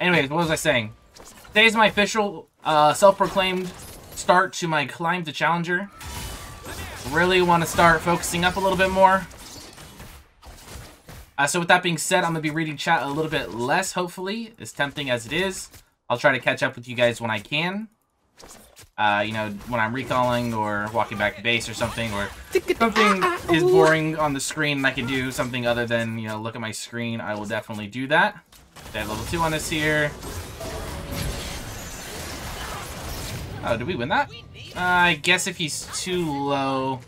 Anyways, what was I saying? Today's my official, uh, self-proclaimed start to my climb to Challenger. Really want to start focusing up a little bit more. Uh, so with that being said, I'm going to be reading chat a little bit less, hopefully, as tempting as it is. I'll try to catch up with you guys when I can. Uh, you know, when I'm recalling or walking back to base or something, or something is boring on the screen and I can do something other than, you know, look at my screen, I will definitely do that. They have level 2 on us here. Oh, did we win that? Uh, I guess if he's too low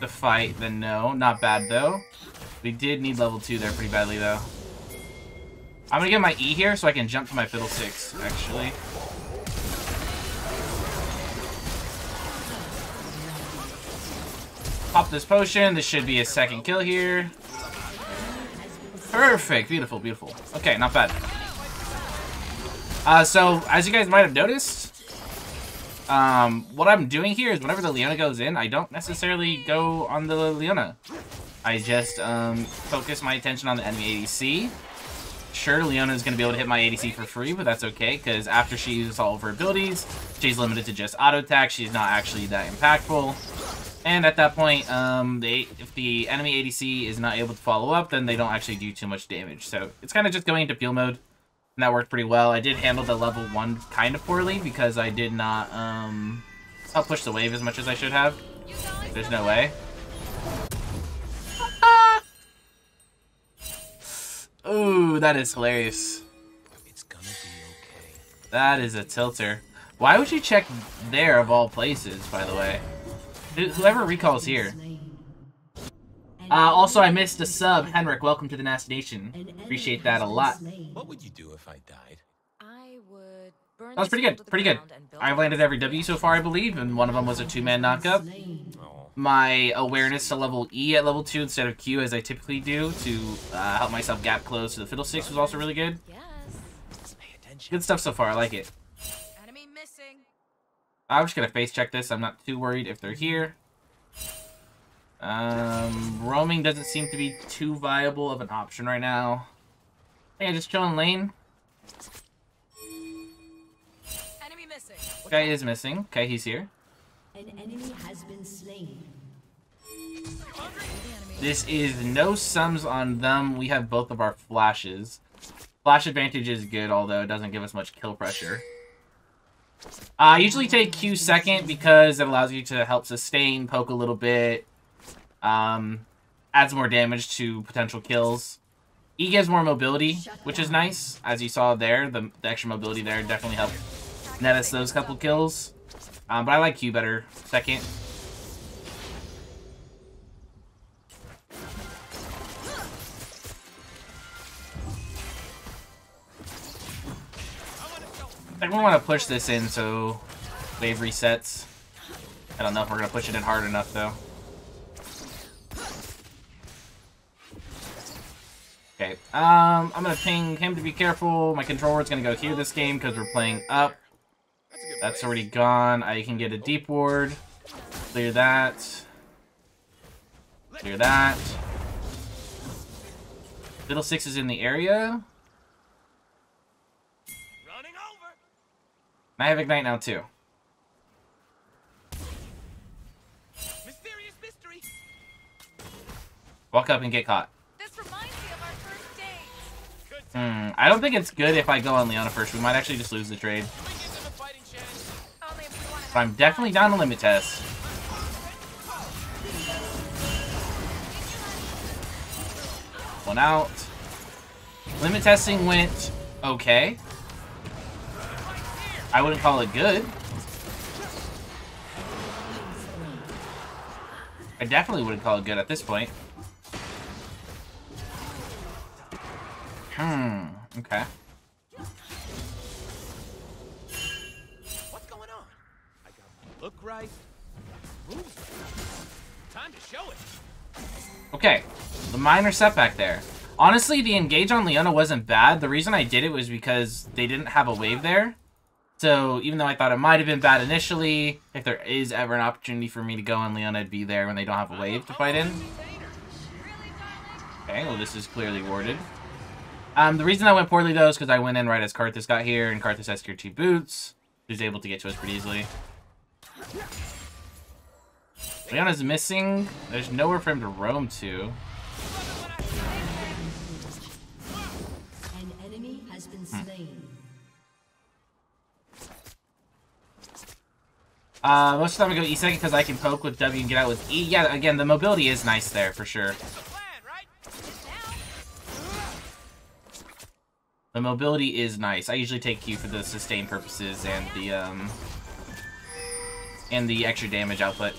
to fight, then no. Not bad, though. We did need level 2 there pretty badly, though. I'm gonna get my E here so I can jump to my Fiddlesticks, actually. Pop this potion. This should be a second kill here. Perfect. Beautiful, beautiful. Okay, not bad. Uh, so, as you guys might have noticed, um, what I'm doing here is whenever the Leona goes in, I don't necessarily go on the Leona. I just um, focus my attention on the enemy ADC. Sure, Leona is going to be able to hit my ADC for free, but that's okay, because after she uses all of her abilities, she's limited to just auto attack. She's not actually that impactful. And at that point, um, they, if the enemy ADC is not able to follow up, then they don't actually do too much damage. So it's kind of just going into peel mode, and that worked pretty well. I did handle the level 1 kind of poorly, because I did not um, help push the wave as much as I should have. There's no way. Ooh, that is hilarious. It's gonna be okay. That is a tilter. Why would you check there of all places, by the way? Who- Whoever recalls here. Uh, also, I missed a sub. Henrik, welcome to the Nasteey Nation. Appreciate that a lot. What would you do if I died? I would burn That was pretty good. Pretty good. ground and build I've landed every W so far, I believe, and one of them was a two-man knockup. Oh, My awareness to level E at level 2 instead of Q, as I typically do, to uh, help myself gap close to the Fiddlesticks was also really good. Yes. Good stuff so far, I like it. Enemy missing. I'm just gonna face check this. I'm not too worried if they're here. Um, roaming doesn't seem to be too viable of an option right now. Hey, just chilling lane. Enemy missing. Guy is missing. Okay, he's here. An enemy has been slain. This is no sums on them. We have both of our flashes. Flash advantage is good, although it doesn't give us much kill pressure. I usually take Q second because it allows you to help sustain, poke a little bit, um, adds more damage to potential kills. E gives more mobility, which is nice. As you saw there, the, the extra mobility there definitely helped net us those couple kills. Um, but I like Q better second. I think we want to push this in so wave resets. I don't know if we're going to push it in hard enough, though. Okay, um, I'm going to ping him to be careful. My controller's going to go here this game because we're playing up. That's already gone. I can get a deep ward. Clear that. Clear that. Little Six is in the area. I have Ignite now, too. Mysterious mystery. Walk up and get caught. This reminds me of our first date. Hmm, I don't think it's good if I go on Leona first. We might actually just lose the trade. Can we get them a fighting chance? Only if we want to But I'm definitely down to limit test. One out. Limit testing went okay. I wouldn't call it good. I definitely wouldn't call it good at this point. Hmm, okay. What's going on? I gotta look right. Right. Time to show it. Okay, the minor setback there. Honestly, the engage on Leona wasn't bad. The reason I did it was because they didn't have a wave there. So even though I thought it might have been bad initially, if there is ever an opportunity for me to go on Leona, I'd be there when they don't have a wave to fight in. Okay, well this is clearly warded. Um, the reason I went poorly though is because I went in right as Karthus got here, and Karthus has tier 2 boots. He's able to get to us pretty easily. Leona's missing. There's nowhere for him to roam to. Uh, most of the time I go E second because I can poke with W and get out with E. Yeah, again, the mobility is nice there for sure. The plan, right? The mobility is nice. I usually take Q for the sustain purposes and the um and the extra damage output.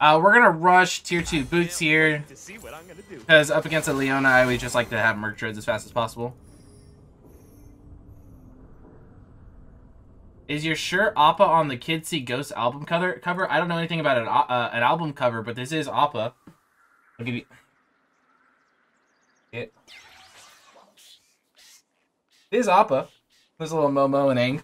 Uh, we're gonna rush tier two boots here To see what I'm gonna do. because up against a Leona, I would just like to have Merc Treads as fast as possible. Is your shirt Appa on the Kids See Ghost album cover? Cover? I don't know anything about an uh, an album cover, but this is Appa. I'll give you. It. It is Appa. There's a little Momo and Aang.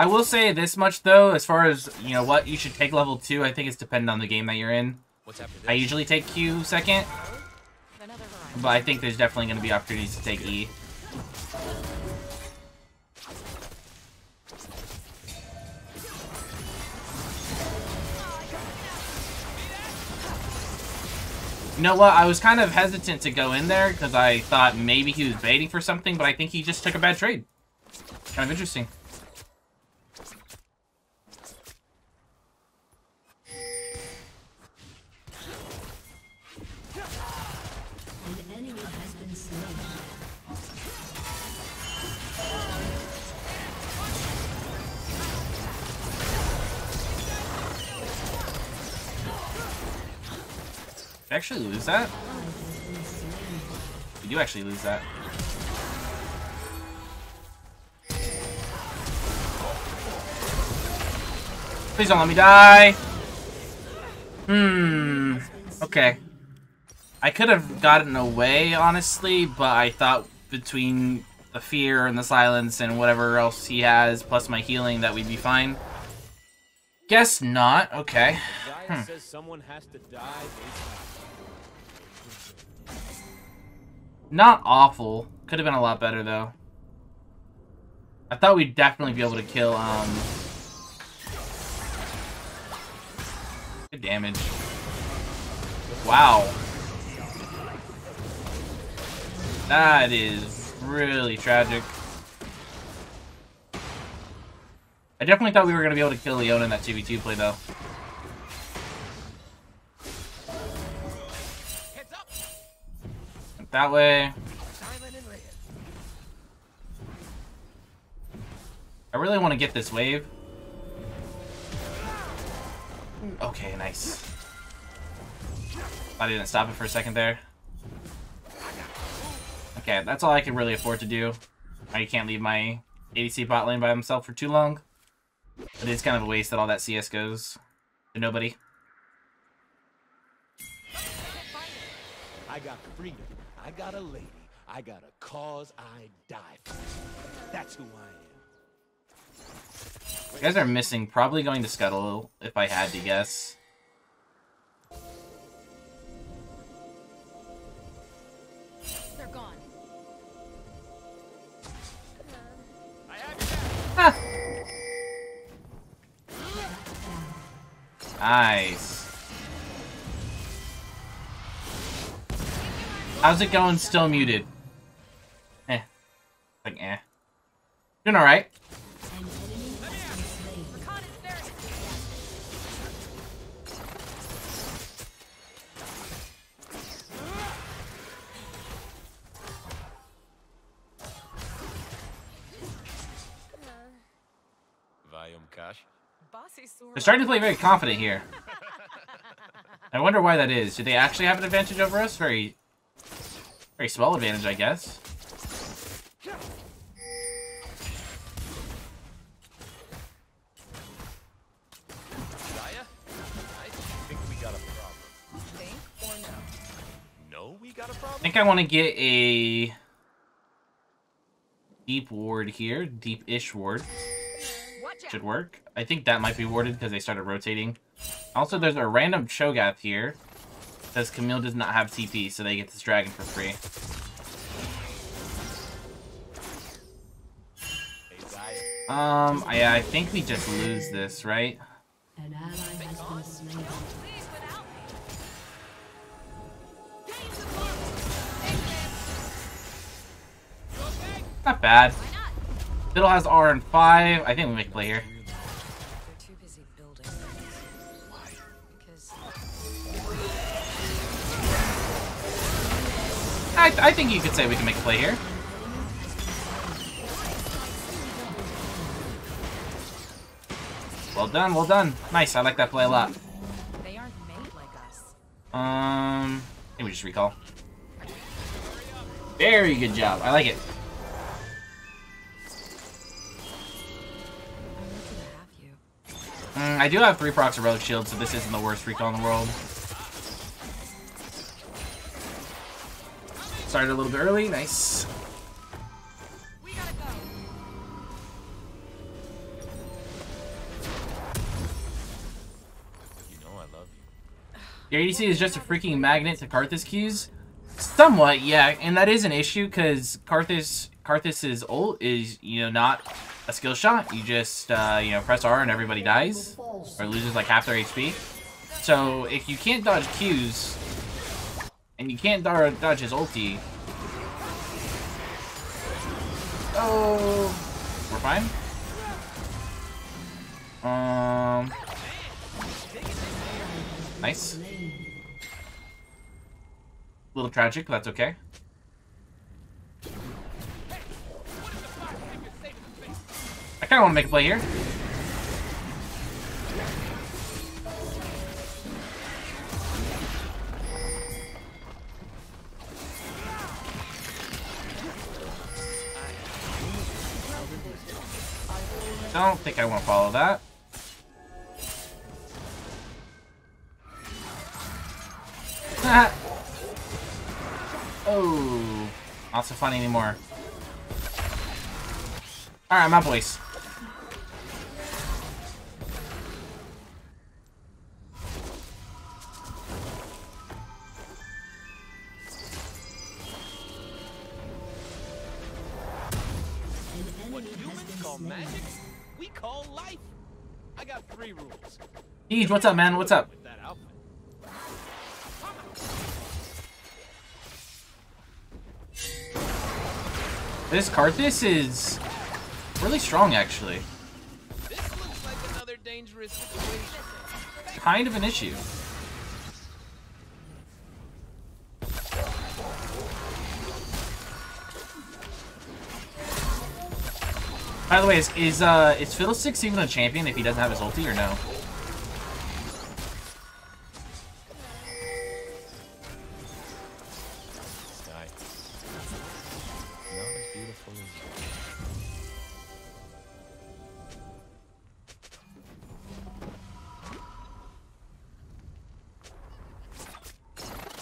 I will say this much though, as far as you know, what you should take level two. I think it's dependent on the game that you're in. What's after this? I usually take Q second, but I think there's definitely going to be opportunities to take E. You know what? I was kind of hesitant to go in there because I thought maybe he was baiting for something, but I think he just took a bad trade. Kind of interesting. I actually lose that? We do actually lose that. Please don't let me die. Hmm. Okay. I could have gotten away, honestly, but I thought between the fear and the silence and whatever else he has, plus my healing, that we'd be fine. Guess not. Okay. Zaya says someone has to die. Not awful. Could have been a lot better though. I thought we'd definitely be able to kill um Good damage. Wow. That is really tragic. I definitely thought we were gonna be able to kill Leona in that 2v2 play though. That way. I really want to get this wave. Okay, nice. I didn't stop it for a second there. Okay, that's all I can really afford to do. I can't leave my ADC bot lane by himself for too long. But it's kind of a waste that all that CS goes to nobody. I got freedom. I got a lady. I got a cause I die for. That's who I am. You guys are missing probably going to Scuttle if I had to guess. They're gone. I Nice. How's it going? Still muted. Eh. Like, eh. Doing alright. They're starting to play very confident here. I wonder why that is. Do they actually have an advantage over us? Very, very small advantage, I guess. I think I want to get a deep ward here, deep-ish ward. Should work. I think that might be warded because they started rotating. Also, there's a random Cho'Gath here. Says Camille does not have TP, so they get this dragon for free. Um, I, I think we just lose this, right? An ally has been slain. Please, without me. Not bad. Fiddle has R and 5. I think we make play here. I, I think you could say we can make a play here. Well done, well done. Nice, I like that play a lot. they aren't made like us. Um, I think we just recall. Very good job. I like it. I do have three procs of Relic Shield, so this isn't the worst recall in the world. Started a little bit early. Nice. Your ADC is just a freaking magnet to Karthus Qs? Somewhat, yeah, and that is an issue because Karthus Karthus's ult is, you know, not a skill shot. You just, uh, you know, press R and everybody dies or loses like half their HP. So if you can't dodge Qs and you can't do- dodge his ulti, oh, we're fine. Um, nice. A little tragic, but that's okay. Kind of want to make a play here. Don't think I want to follow that. oh, not so funny anymore. All right, my boys. Deej, what's up, man? What's up? This Karthus is really strong, actually. This looks like another dangerous situation. Kind of an issue. By the way, is is, uh, is Fiddlesticks even a champion if he doesn't have his ulti or no?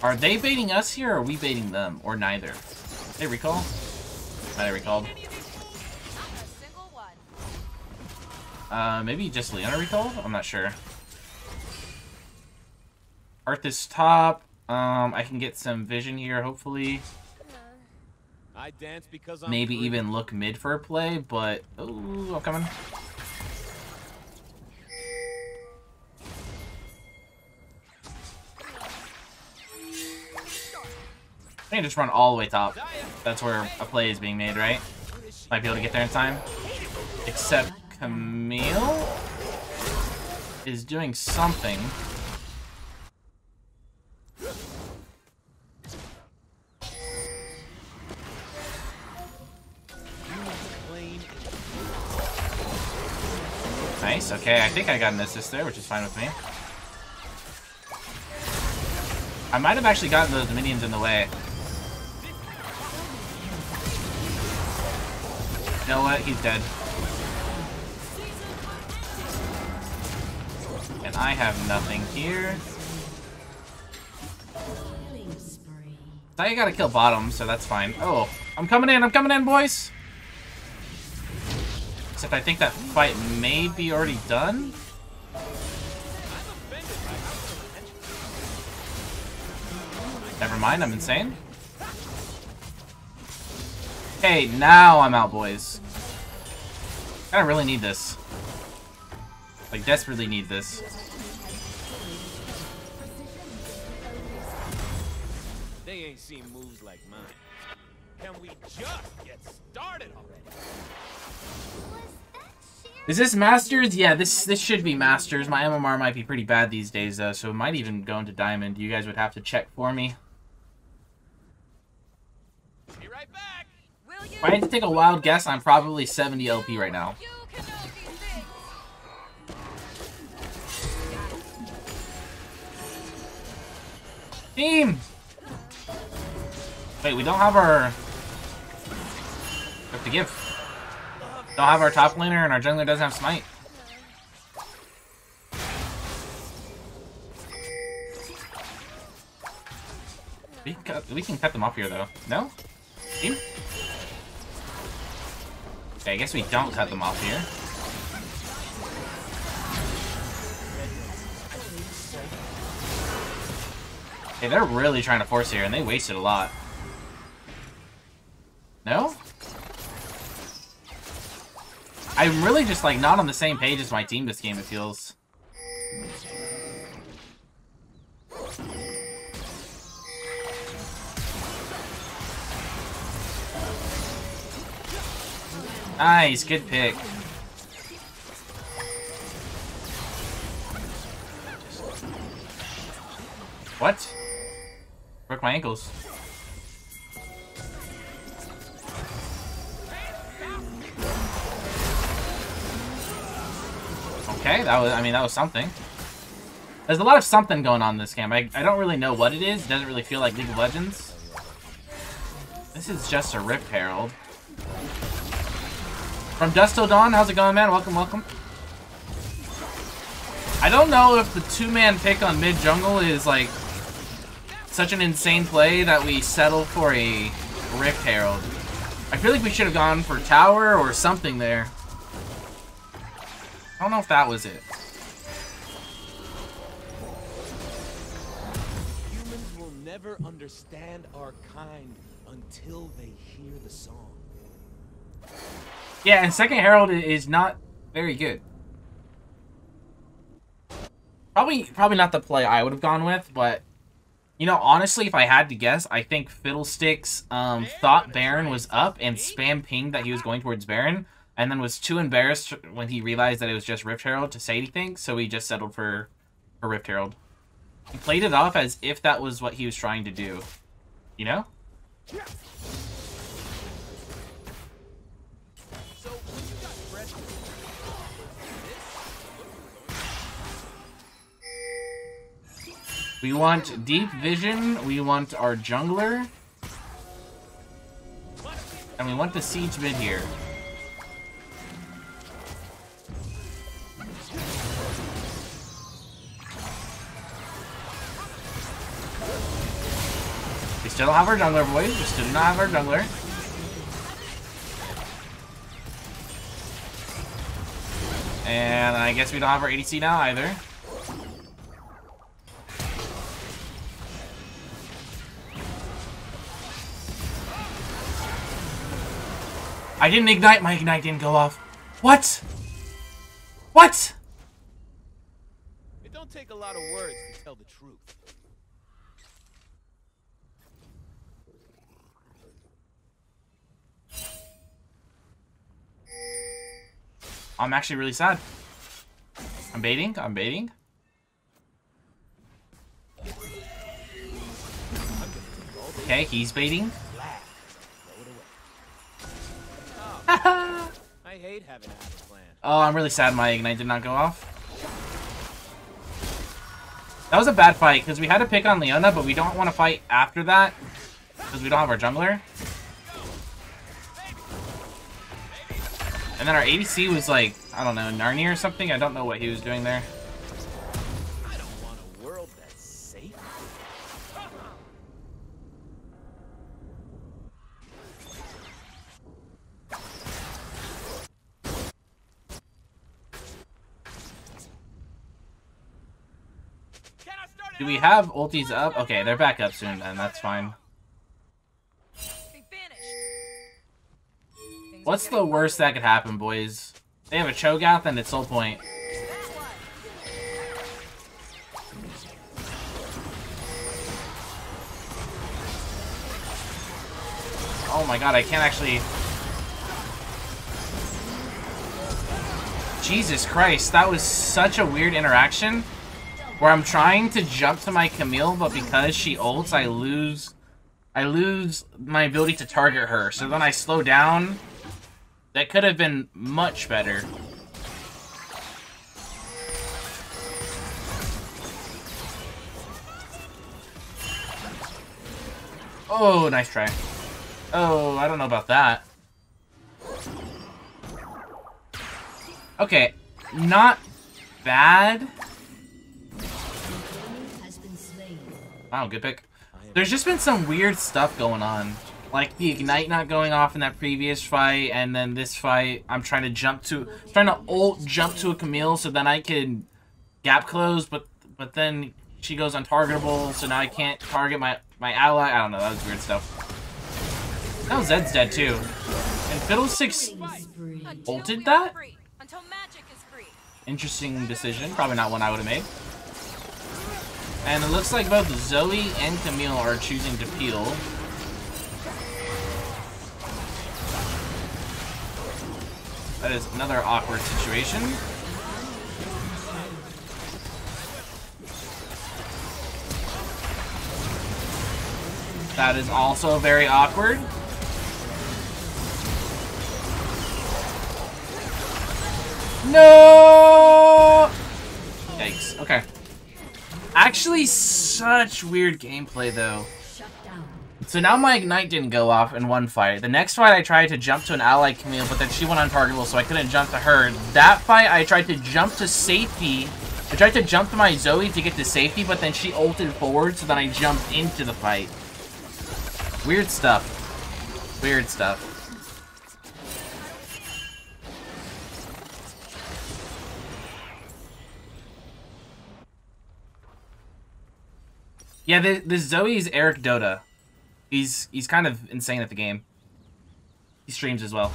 Are they baiting us here, or are we baiting them, or neither? They recall? Have recalled. Uh, maybe just Leona recalled? I'm not sure. Karthus top. Um, I can get some vision here, hopefully. I dance because I'm Maybe even look mid for a play, but... Oh, I'm coming. Just run all the way top. That's where a play is being made, right? Might be able to get there in time. Except Camille is doing something. Nice, okay, I think I got an assist there, which is fine with me. I might have actually gotten those minions in the way. You know what? He's dead. And I have nothing here. I gotta kill bottom, so that's fine. Oh, I'm coming in, I'm coming in, boys! Except I think that fight may be already done. Never mind, I'm insane. Okay, now I'm out, boys. I really need this. Like, desperately need this. They ain't seen moves like mine. Can we just get started already? Is this Masters? Yeah, this this should be Masters. My MMR might be pretty bad these days, though, so it might even go into Diamond. You guys would have to check for me. Be right back. Will you? If I had to take a wild guess, I'm probably 70 LP right now. Team! Wait, we don't have our... We have to give. Don't have our top laner, and our jungler doesn't have smite. We can, cut, we can cut them off here, though. No? Team? Okay, I guess we don't cut them off here. Okay, they're really trying to force here, and they wasted a lot. No? I'm really just, like, not on the same page as my team this game, it feels. Nice, good pick. What? Broke my ankles. Okay, that was, I mean, that was something. There's a lot of something going on in this game. I, I don't really know what it is. It doesn't really feel like League of Legends. This is just a Rift Herald. From Dust Till Dawn, how's it going, man? Welcome, welcome. I don't know if the two-man pick on mid-jungle is, like, such an insane play that we settle for a Rift Herald. I feel like we should have gone for Tower or something there. I don't know if that was it. Humans will never understand our kind until they hear the song. Yeah, and Second Herald is not very good. Probably, probably not the play I would have gone with, but you know, honestly, if I had to guess, I think Fiddlesticks um, thought Baron was up and spam pinged that he was going towards Baron, and then was too embarrassed when he realized that it was just Rift Herald to say anything, so he just settled for, for Rift Herald. He played it off as if that was what he was trying to do. You know? We want Deep Vision, we want our Jungler, and we want the Siege mid here. We still have our jungler, boys. We still do not have our jungler. And I guess we don't have our ADC now either. I didn't ignite. My ignite didn't go off. What? What? It don't take a lot of words to tell the truth. I'm actually really sad. I'm baiting. I'm baiting. Okay, he's baiting. I hate having a plan. Oh, I'm really sad my ignite did not go off. That was a bad fight, because we had to pick on Leona, but we don't want to fight after that, because we don't have our jungler. And then our ADC was like, I don't know, Narnia or something? I don't know what he was doing there. We have ultis up? Okay, they're back up soon then. That's fine. What's the worst that could happen, boys? They have a Cho'Gath and it's Soul Point. Oh my god, I can't actually... Jesus Christ, that was such a weird interaction. Where I'm trying to jump to my Camille, but because she ults, I lose... I lose my ability to target her. So then I slow down. That could have been much better. Oh, nice try. Oh, I don't know about that. Okay, not bad. Wow, good pick. There's just been some weird stuff going on. Like the ignite not going off in that previous fight, and then this fight, I'm trying to jump to, trying to ult jump to a Camille so then I can gap close, but but then she goes untargetable, so now I can't target my my ally. I don't know, that was weird stuff. Now Zed's dead too, and Fiddlesticks Ulted that? free. Until magic is free. Interesting decision. Probably not one I would have made. And it looks like both Zoe and Camille are choosing to peel. That is another awkward situation. That is also very awkward. No! Yikes. Okay. Actually, such weird gameplay, though. So now my Ignite didn't go off in one fight. The next fight I tried to jump to an ally Camille, but then she went untargetable, so I couldn't jump to her. That fight I tried to jump to safety. I tried to jump to my Zoe to get to safety, but then she ulted forward, so then I jumped into the fight. Weird stuff. Weird stuff. Yeah, this Zoe's Eric Dota. He's he's kind of insane at the game. He streams as well.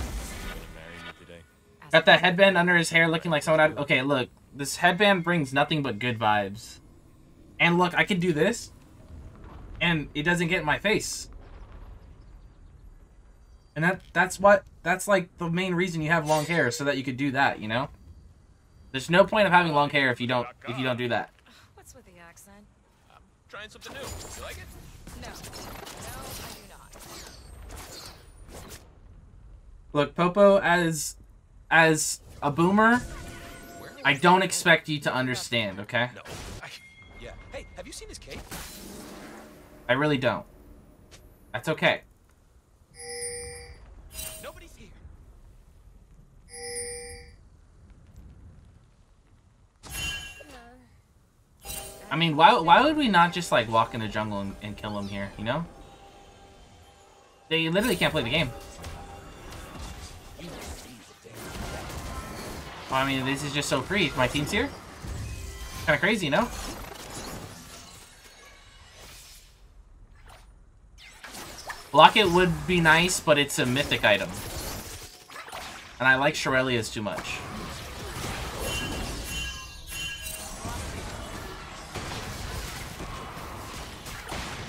Got that headband under his hair looking like someone out Okay, look. This headband brings nothing but good vibes. And look, I can do this. And it doesn't get in my face. And that that's what that's like the main reason you have long hair so that you could do that, you know? There's no point of having long hair if you don't if you don't do that. What's with the accent? Trying something new. You like it? No. No, I do not. Look, Popo, as as a boomer, I don't expect you to understand, okay? No. I, yeah. Hey, have you seen his cape? I really don't. That's okay. I mean, why why would we not just like walk in the jungle and, and kill them here? You know? They literally can't play the game. I mean, this is just so free. My team's here. Kind of crazy, you know? Locket would be nice, but it's a mythic item. And I like Shurelya's too much.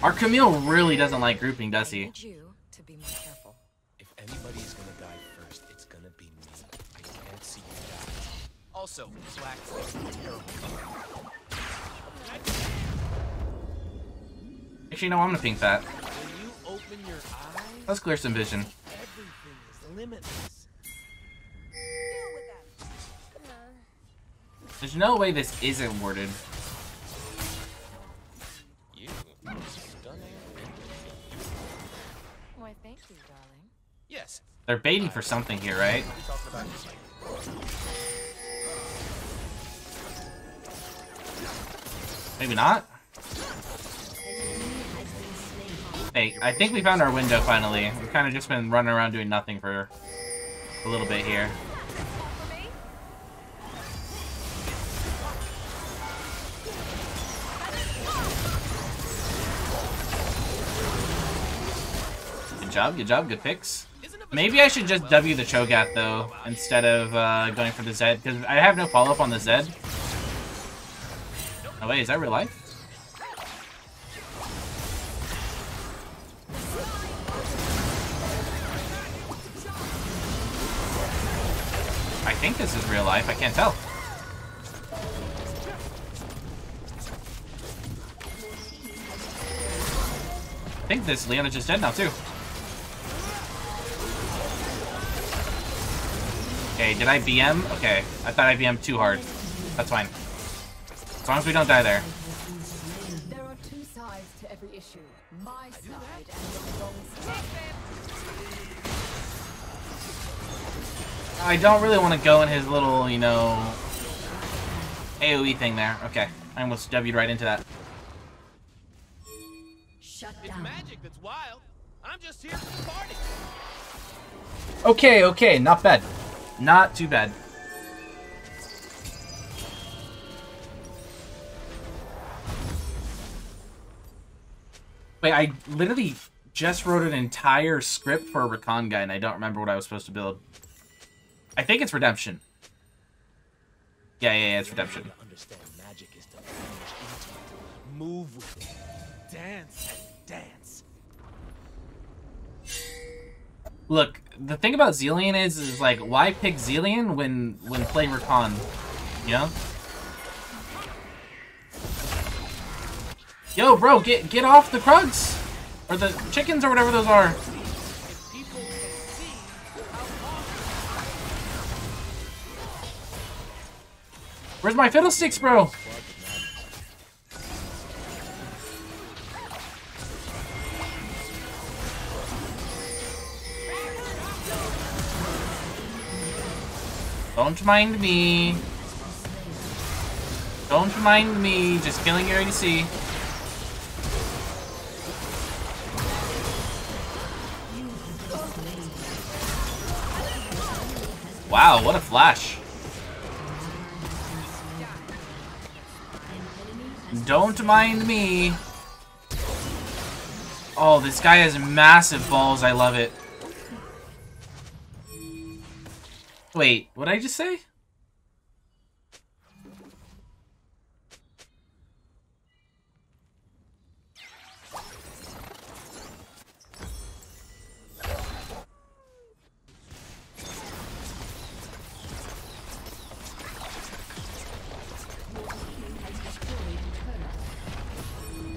Our Camille really doesn't like grouping, does I he? need you to be more careful. If anybody's gonna die first, it's gonna be me. I can't see you die. Also, Black is terrible. Actually, no, I'm gonna pink that. When you open your eyes, Let's clear some vision. everything is limitless. Deal with them. There's no way this isn't worded. They're baiting for something here, right? Maybe not? Hey, I think we found our window finally. We've kind of just been running around doing nothing for a little bit here. Good job, good job, good picks. Maybe I should just W the Cho'Gath though, instead of uh, going for the Zed, because I have no follow-up on the Zed. Oh wait, is that real life? I think this is real life, I can't tell. I think this Leona just dead now too. Okay, did I BM? Okay, I thought I BM too hard. That's fine. As long as we don't die there. There are two sides to every issue. My side and the wrong side. I don't really want to go in his little, you know, AoE thing there. Okay, I almost W'd right into that. Shut It's magic that's wild. I'm just here for the party. Okay, okay, not bad. Not too bad. Wait, I literally just wrote an entire script for a Rakan guy, and I don't remember what I was supposed to build. I think it's Redemption. Yeah, yeah, yeah, it's Redemption. Understand magic is to plunge into it. Move with it. Dance and dance. Look, the thing about Zilean is, is like, why pick Zilean when when playing Rakan? You know? Yo, bro, get get off the Krugs! Or the chickens or whatever those are. Where's my fiddlesticks, bro? Don't mind me. Don't mind me. Just killing your ADC. Wow, what a flash. Don't mind me. Oh, this guy has massive balls. I love it. Wait, what did I just say?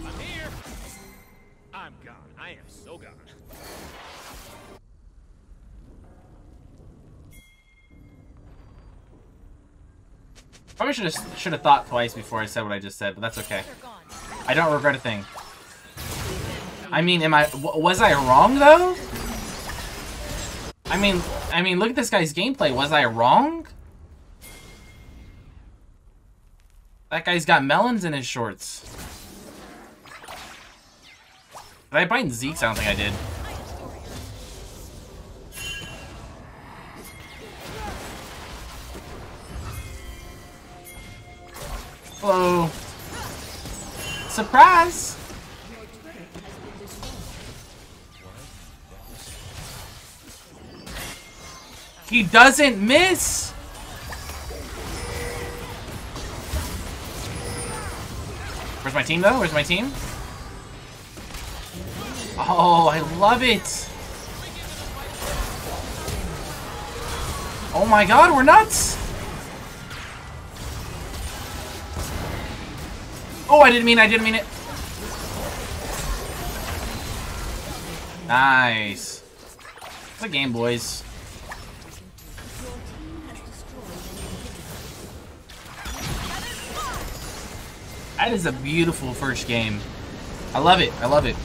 I'm here. I'm gone. I am so gone. Probably should have should have thought twice before I said what I just said, but that's okay. I don't regret a thing. I mean, am I was I wrong though? I mean, I mean, look at this guy's gameplay. Was I wrong? That guy's got melons in his shorts. Did I bind Zeke's? I don't think I did. Hello. Surprise! He doesn't miss! Where's my team though? Where's my team? Oh, I love it! Oh my god, we're nuts! Oh, I didn't mean I didn't mean it. Nice. It's a game, boys. That is a beautiful first game. I love it. I love it.